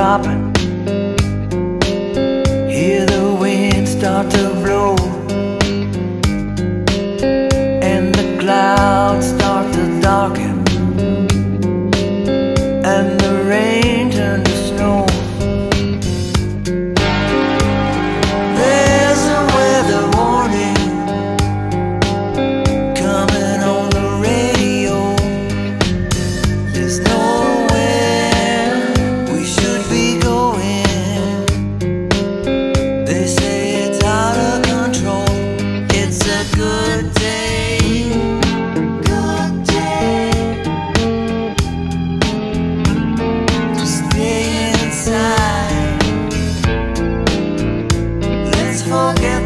dropping forget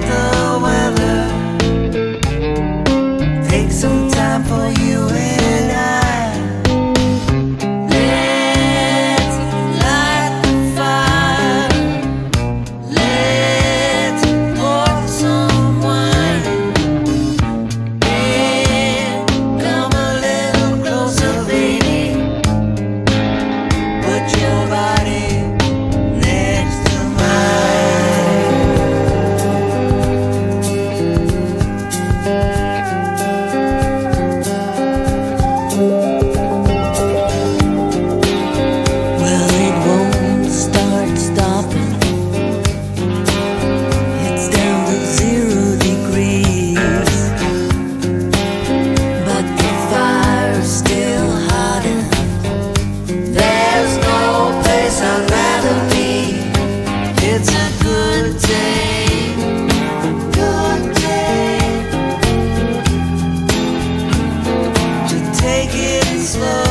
slow.